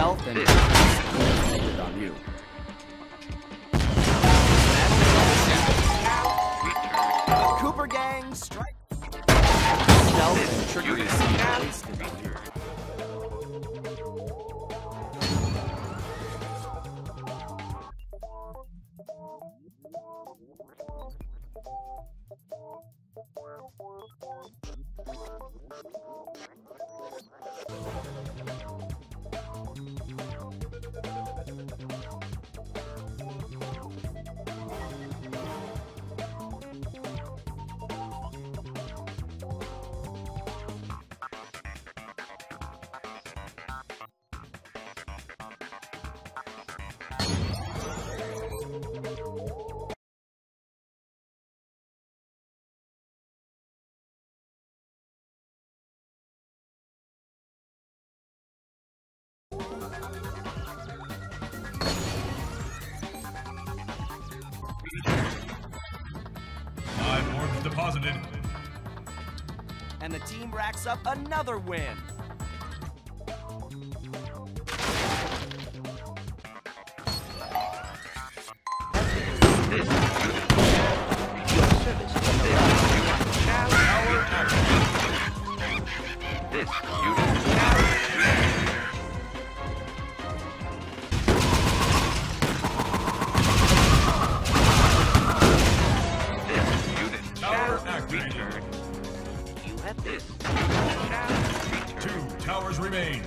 health and depended on you. Cooper Gang, strike. Stealth and seem wasted on you. Five orbs deposited. And the team racks up another win. This unit You have this. Two towers remain.